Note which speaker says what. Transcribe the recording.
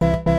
Speaker 1: you